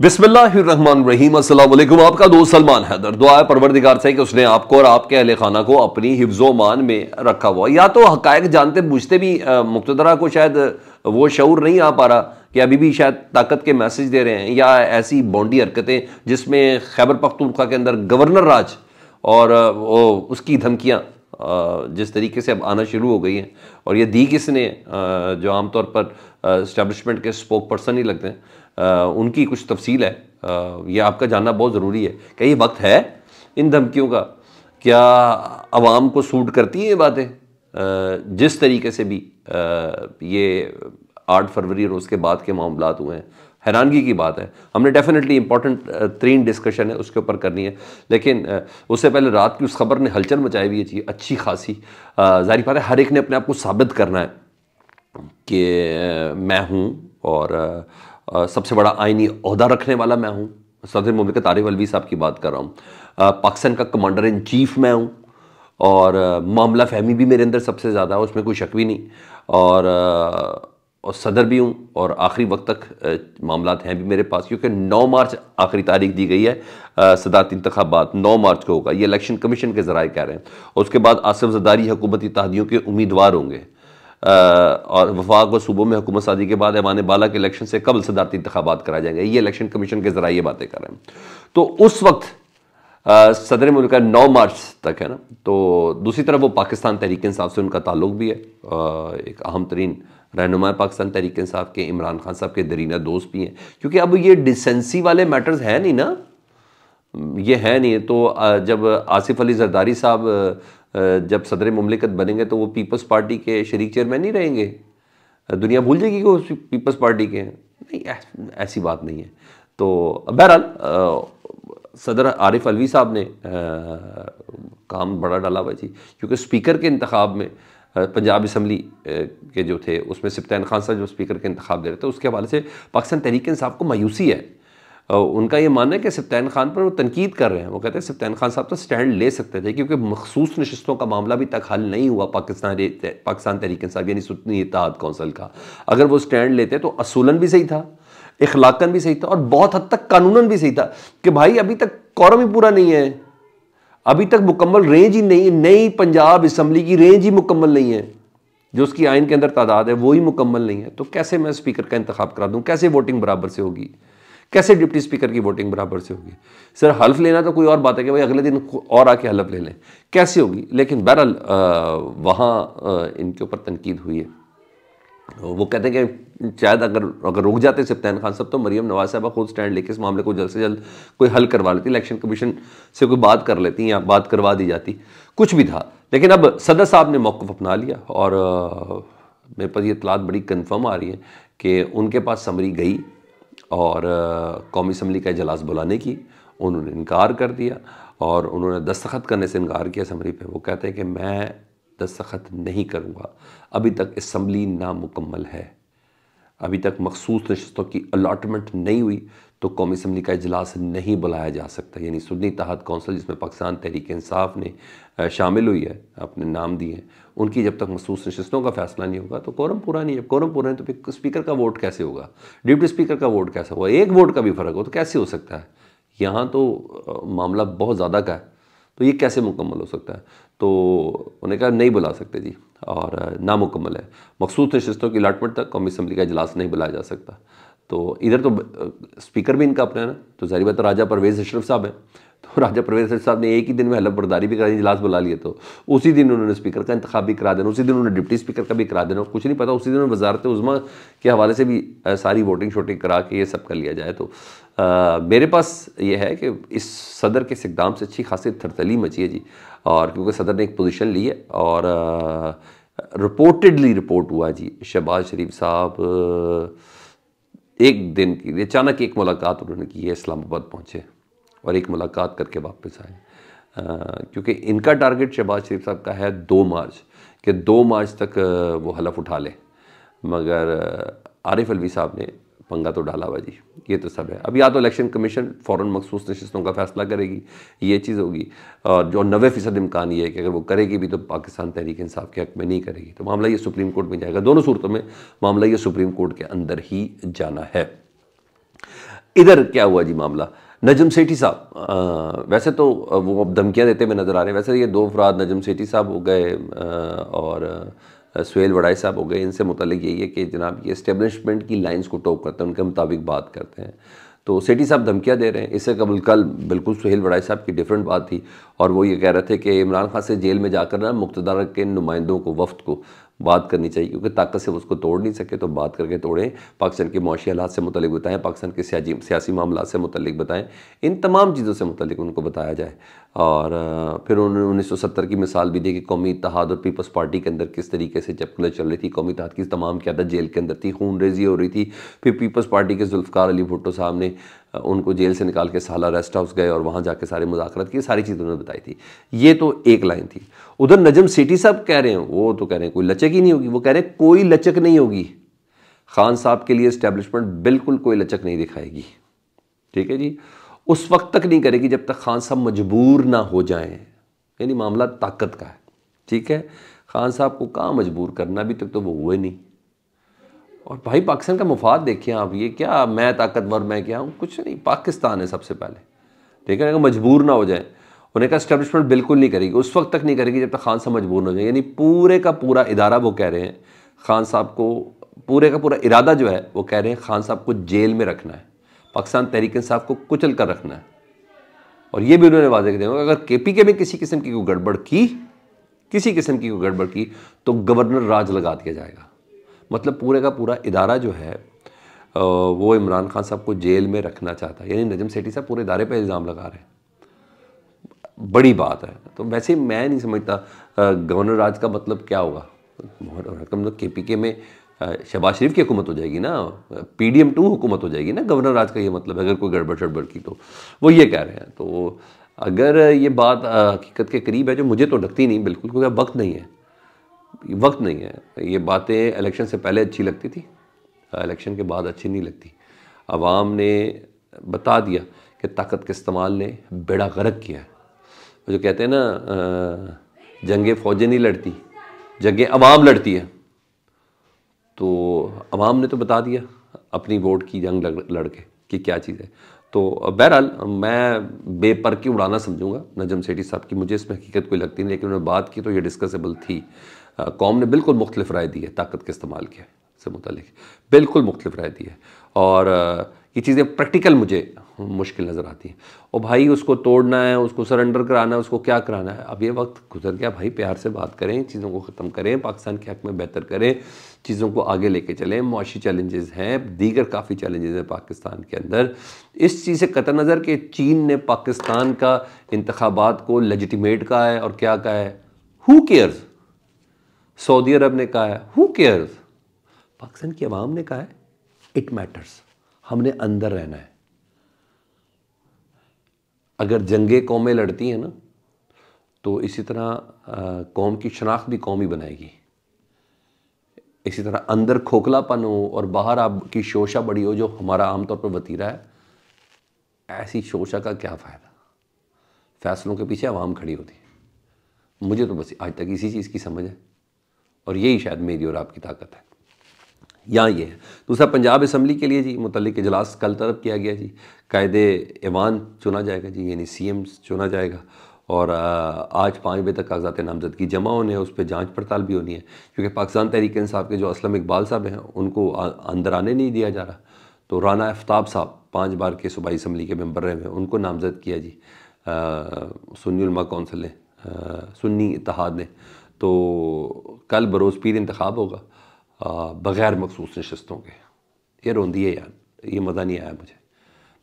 बिस्मिल्लाम आपका दोस्त सलमान हैदर। दुआ है परवरदिगार से कि उसने आपको और आपके अहल खाना को अपनी हिफ्जो मान में रखा हुआ। या तो हकायक जानते बूझते भी मुख्तरा को शायद वो शूर नहीं आ पा रहा कि अभी भी शायद ताकत के मैसेज दे रहे हैं या ऐसी बॉन्डी हरकतें जिसमें खैबर पख्तूनख्वा के अंदर गवर्नर राज और उसकी धमकियाँ जिस तरीके से अब आना शुरू हो गई हैं। और ये दी किसने? जो आमतौर पर इस्टेब्लिशमेंट के स्पोक पर्सन ही लगते हैं। उनकी कुछ तफसील है। ये आपका जानना बहुत ज़रूरी है। क्या ये वक्त है इन धमकियों का? क्या आवाम को सूट करती हैं ये बातें? जिस तरीके से भी ये आठ फरवरी और उसके बाद के मामला हुए हैं। हैरानगी की बात है। हमने डेफिनेटली इंपॉर्टेंट तीन डिस्कशन है, उसके ऊपर करनी है। लेकिन उससे पहले रात की उस खबर ने हलचल मचाई हुई है अच्छी खासी। जारी बात है, हर एक ने अपने आप को साबित करना है कि मैं हूँ और सबसे बड़ा आइनी अहदा रखने वाला मैं हूँ। सदर ममलिकत आरिफ अलवी साहब की बात कर रहा हूँ। पाकिस्तान का कमांडर इन चीफ मैं हूँ और मामला फहमी भी मेरे अंदर सबसे ज़्यादा है, उसमें कोई शक भी नहीं। और और सदर भी हूँ और आखिरी वक्त तक मामला हैं भी मेरे पास, क्योंकि 9 मार्च आखिरी तारीख दी गई है सदात इंतबात 9 मार्च को होगा। ये इलेक्शन कमीशन के ज़राए कह रहे हैं। उसके बाद आसफ जदारी हुकूमती तहदियों के उम्मीदवार होंगे। और वफाक व सूबों में हुकूमत साजी के बाद ऐवान बाला के इलेक्शन से कबल सदारती इंतबात कराए जाएँगे। ये इलेक्शन कमीशन के ज़रा ये बातें कर रहे हैं। तो उस वक्त सदर मुल्क नौ मार्च तक है ना तो दूसरी तरफ़ वो पाकिस्तान तहरीक इंसाफ से उनका ताल्लुक भी है। एक अहम तरीन रहनुमा पाकिस्तान तहरीक इंसाफ के, इमरान खान साहब के दरीना दोस्त भी हैं। क्योंकि अब ये डिसेंसी वाले मैटर्स हैं नहीं ना ये है नहीं तो जब आसिफ अली जरदारी साहब जब सदर ममलिकत बनेंगे तो वो पीपल्स पार्टी के शरीक चेयरमैन नहीं रहेंगे। दुनिया भूल जाएगी कि वो पीपल्स पार्टी के हैं। नहीं ऐसी बात नहीं है। तो बहरहाल सदर आरिफ अलवी साहब ने आ, काम बड़ा डाला हुआ जी क्योंकि स्पीकर के इंतखब में पंजाब असम्बली के जो थे उसमें सिप्तान खान साहब जो स्पीकर के इंतखब दे रहे थे उसके हवाले से पाकिस्तान तहरीक इंसाफ को मायूसी है। उनका ये मानना है कि सप्तान खान पर वो तनकीद कर रहे हैं। वो कहते हैं, सप्तान खान साहब तो स्टैंड ले सकते थे क्योंकि मखसूस नशस्तों का मामला अभी तक हल नहीं हुआ पाकिस्तान पाकिस्तान तहरीक इंसाफ, यानी सुतनी इतिहाद कौंसल का। अगर वो स्टैंड लेते तो असूलन भी सही था, इखलाकन भी सही था और बहुत हद तक कानूनन भी सही था कि भाई अभी तक कौरम ही पूरा नहीं है। अभी तक मुकम्मल रेंज ही नहीं, नई पंजाब असम्बली की रेंज ही मुकम्मल नहीं है। जो उसकी आइन के अंदर तादाद है, वो ही मुकम्मल नहीं है। तो कैसे मैं स्पीकर का इंतखब करा दूँ? कैसे वोटिंग बराबर से होगी? कैसे डिप्टी स्पीकर की वोटिंग बराबर से होगी? सर, हल्फ लेना तो कोई और बात है कि भाई अगले दिन और आके हल्फ ले लें। कैसे होगी? लेकिन बहरहाल वहाँ इनके ऊपर तनकीद हुई है। वो कहते हैं कि शायद अगर अगर रुक जाते सिप्तान खान साहब तो मरीम नवाज़ साहबा खुद स्टैंड लेके इस मामले को जल्द से जल्द कोई हल करवा लेती, इलेक्शन कमीशन से कोई बात कर लेती या बात करवा दी जाती। कुछ भी था। लेकिन अब सदर साहब ने मौक़ अपना लिया और मेरे पास ये इतलात बड़ी कन्फर्म आ रही है कि उनके पास समरी गई। और कौमी असम्बली का इजलास बुलाने की उन्होंने इनकार कर दिया और उन्होंने दस्तखत करने से इनकार किया असम्बली पे। वो कहते हैं कि मैं दस्तखत नहीं करूँगा। अभी तक इसम्बली नामुकम्मल है। अभी तक मखसूस नशस्तों की अलाटमेंट नहीं हुई। तो कौमी असम्बली का अजलास नहीं बुलाया जा सकता। यानी सुन्नी तहत कौंसल, जिसमें पाकिस्तान तहरीक इंसाफ ने शामिल हुई है, अपने नाम दिए हैं, उनकी जब तक मखसूस नशस्तों का फैसला नहीं होगा तो कोरम पूरा नहीं है। कोरम पूरा नहीं तो फिर स्पीकर का वोट कैसे होगा? डिप्टी स्पीकर का वोट कैसे होगा? एक वोट का भी फ़र्क हो तो कैसे हो सकता है? यहाँ तो मामला बहुत ज़्यादा का है तो ये कैसे मुकम्मल हो सकता है? तो उन्हें कहा, नहीं बुला सकते जी, और नामुकम्मल है। मखसूस नशस्तों की अलाटमेंट तक कौमी असम्बली का इजलास नहीं बुलाया जा सकता। तो इधर तो स्पीकर भी इनका अपना है ना। तो जारी बात राजा परवेज़ अशरफ साहब हैं। तो राजा परवेज अशरफ साहब ने एक ही दिन में हलफ बरदारी भी कराई, इजलास बुला लिए। तो उसी दिन उन्होंने स्पीकर का इंतखा भी करा देना, उसी दिन उन्होंने डिप्टी स्पीकर का भी करा देना। कुछ नहीं पता, उसी दिन वजारत उज़मा के हवाले से भी सारी वोटिंग शोटिंग करा के ये सब कर लिया जाए तो। मेरे पास ये है कि इस सदर के इकदाम से अच्छी खासी थरतली मची है जी। और क्योंकि सदर ने एक पोजिशन ली है और रिपोर्टेडली रिपोर्ट हुआ जी। शहबाज शरीफ साहब एक दिन की अचानक एक मुलाकात उन्होंने की है, इस्लामाबाद पहुँचे और एक मुलाकात करके वापस आए। क्योंकि इनका टारगेट शहबाज शरीफ साहब का है दो मार्च, कि दो मार्च तक वो हलफ उठा लें। मगर आरिफ अलवी साहब ने पंगा तो डाला हुआ जी। ये तो सब है। अब या तो इलेक्शन कमीशन फ़ौर मखसूस नशस्तों का फैसला करेगी, ये चीज़ होगी। और जो नबे फ़ीसद इम्कान ये है कि अगर वो करेगी भी तो पाकिस्तान तहरीक इंसाफ के हक में नहीं करेगी। तो मामला ये सुप्रीम कोर्ट में जाएगा। दोनों सूरतों में मामला ये सुप्रीम कोर्ट के अंदर ही जाना है। इधर क्या हुआ जी मामला? नजम सेठी साहब वैसे तो वो अब धमकियाँ देते हुए नज़र आ रहे हैं। वैसे ये दो अफराद नजम सेठी साहब हो गए और सुहेल वड़ाई साहब हो गए, इनसे मुतलिक यही है कि जनाब ये इस्टेबलिशमेंट की लाइंस को टोक करते हैं, उनके मुताबिक बात करते हैं। तो सेठी साहब धमकियाँ दे रहे हैं। इससे कबल कल बिल्कुल सुहेल वड़ाई साहब की डिफरेंट बात थी और वो ये कह रहे थे कि इमरान खान से जेल में जाकर ना मुख्तार के नुमाइंदों को वफ्त को बात करनी चाहिए, क्योंकि ताकत से उसको तोड़ नहीं सके तो बात करके तोड़ें। पाकिस्तान के मुशी हालात से मुतलिक बताएँ, पाकिस्तान के सियासी मामला से मुतलिक बताएँ। इन तमाम चीज़ों से मुतलिक उनको बताया जाए। और फिर उन्होंने उन्नीस सौ सत्तर की मिसाल भी दी कि कौमी इतिहाद और पीपल्स पार्टी के अंदर किस तरीके से चपकुलें चल रही थी, कौमी इतिहाद की तमाम क्यादत जेल के अंदर थी, खून रेजी हो रही थी। फिर पीपल्स पार्टी के जुल्फ़ार अली भुट्टो साहब ने उनको जेल से निकाल के साला रेस्ट हाउस गए और वहाँ जाके सारे मुजाकरत किए सारी चीज़ उन्होंने बताई थी। ये तो एक लाइन थी। उधर नजम सिटी साहब कह रहे हैं, वो तो कह रहे हैं, कोई लचक ही नहीं होगी। वो कह रहे हैं, कोई लचक नहीं होगी। खान साहब के लिए इस्टेब्लिशमेंट बिल्कुल कोई लचक नहीं दिखाएगी। ठीक है जी? उस वक्त तक नहीं करेगी जब तक खान साहब मजबूर ना हो जाएँ। यानी मामला ताकत का है। ठीक है? खान साहब को कहाँ मजबूर करना? अभी तक तो वो हुए नहीं। और भाई पाकिस्तान का मुफाद देखिए आप, ये क्या, मैं ताकतवर, मैं क्या हूँ? कुछ नहीं, पाकिस्तान है सबसे पहले। ठीक है मजबूर ना हो जाए, उन्हें का स्टैब्लिशमेंट बिल्कुल नहीं करेगी, उस वक्त तक नहीं करेगी जब तक खान साहब मजबूर ना हो जाए। यानी पूरे का पूरा इदारा वो कह रहे हैं, खान साहब को पूरे का पूरा इरादा जो है, वो कह रहे हैं खान साहब को जेल में रखना है, पाकिस्तान तहरीक इंसाफ को कुचल कर रखना है। और ये भी उन्होंने वाजे दिया अगर के पी के में किसी किस्म की कोई गड़बड़ की, किसी किस्म की कोई गड़बड़ की तो गवर्नर राज लगा दिया जाएगा। मतलब पूरे का पूरा इदारा जो है वो इमरान खान साहब को जेल में रखना चाहता है। यानी नजम सेठी साहब पूरे इदारे पर इल्ज़ाम लगा रहे हैं। बड़ी बात है। तो वैसे मैं नहीं समझता गवर्नर राज का मतलब क्या होगा? मतलब के पी के में शहबाज शरीफ की हुकूमत हो जाएगी ना? पी डी एम टू हुकूमत हो जाएगी ना? गवर्नर राज का ये मतलब है, अगर कोई गड़बड़ शड़बड़ की तो। वो ये कह रहे हैं। तो अगर ये बात हकीकत के करीब है, जो मुझे तो लगती नहीं, बिल्कुल, क्योंकि वक्त नहीं है। वक्त नहीं है। ये बातें इलेक्शन से पहले अच्छी लगती थी। इलेक्शन के बाद अच्छी नहीं लगती। आवाम ने बता दिया कि ताकत के इस्तेमाल ने बेड़ा गर्क किया है। जो कहते हैं ना जंगे फ़ौजें नहीं लड़ती, जंगें अवाम लड़ती है। तो अवाम ने तो बता दिया अपनी वोट की जंग लड़ के कि क्या चीज़ है। तो बहरहाल, मैं बेपर की उड़ाना समझूँगा। नजम सेठी साहब की मुझे इसमें हकीकत कोई लगती नहीं, लेकिन उन्होंने बात की तो ये डिस्कसेबल थी। कौम ने बिल्कुल मुख्तलिफ़ राय दी है, ताकत के इस्तेमाल के से मुतल बिल्कुल मुख्तलिफ़ राय दी है। और ये चीज़ें प्रैक्टिकल मुझे मुश्किल नज़र आती हैं। और भाई, उसको तोड़ना है, उसको सरेंडर कराना है, उसको क्या कराना है? अब ये वक्त गुजर गया, भाई, प्यार से बात करें, चीज़ों को ख़त्म करें, पाकिस्तान के हक़ में बेहतर करें, चीज़ों को आगे लेके चलें, मुआशी चैलेंजेस हैं, दीगर काफ़ी चैलेंजेस हैं पाकिस्तान के अंदर। इस चीज़ से कतर नज़र कि चीन ने पाकिस्तान का इंतबात को लेजिटिमेट कहा है और क्या कहा है? हु केयर्स सऊदी अरब ने कहा है हु केयर्स पाकिस्तान की आवाम ने कहा है इट मैटर्स हमने अंदर रहना है. अगर जंगे कौमें लड़ती हैं ना तो इसी तरह आ, कौम की शनाख्त भी कौम ही बनाएगी। इसी तरह अंदर खोखलापन हो और बाहर आपकी शोशा बड़ी हो जो हमारा आमतौर पर वतीरा है ऐसी शोशा का क्या फ़ायदा? फैसलों के पीछे आवाम खड़ी होती है। मुझे तो बस आज तक इसी चीज़ की समझ है। और यही शायद मेरी और आपकी ताकत है। यहाँ ये है। दूसरा, पंजाब असम्बली के लिए जी मुतलिक इजलास कल तरफ़ किया गया जी। कायदे ईवान चुना जाएगा जी, यानी सी एम चुना जाएगा। और आज पाँच बजे तक कागजात नामजदगी जमा होने हैं, उस पर जाँच पड़ताल भी होनी है। क्योंकि पाकिस्तान तहरीक इंसाफ के जो असलम इकबाल साहब हैं, उनको अंदर आने नहीं दिया जा रहा। तो राना आफ्ताब साहब, पाँच बार के सूबाई असम्बली के मेंबर रहे हैं, उनको नामजद किया जी। सुन्नी कौंसिल ने सुन्नी इतिहाद ने। तो कल बरोज़ पीर इंतखब होगा। बग़ैर मखसूस नशस्तों के। ये रोंदी है यार ये मज़ा नहीं आया मुझे।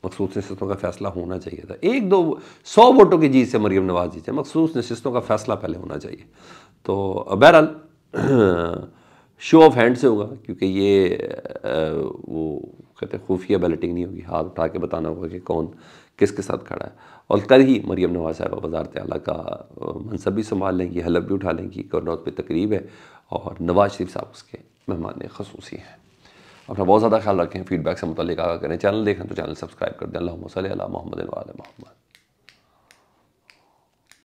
मखसूस नशस्तों का फ़ैसला होना चाहिए था। एक दो सौ वोटों की जीत से मरीम नवाज़ जीते मखसूस नशस्तों का फ़ैसला पहले होना चाहिए। तो बहरहाल शो ऑफ़ हैंड से होगा क्योंकि ये आ, वो कहते हैं खुफिया बैलेटिंग नहीं होगी। हाथ उठा के बताना होगा कि कौन किसके साथ खड़ा है? और कल ही मरीम नवाज़ साहब वजारत अला का मनसब भी संभाल लेंगी, हलफ भी उठा लेंगी गवर्नर पर तकरीब है और नवाज़ शरीफ साहब उसके मेहमान खसूसी हैं। अपना बहुत ज़्यादा ख्याल रखें फीडबैक से मुतल आगा करें। चैनल देखें तो चैनल सब्सक्राइब कर दें। अल्लाह मोहम्मद मोहम्मद।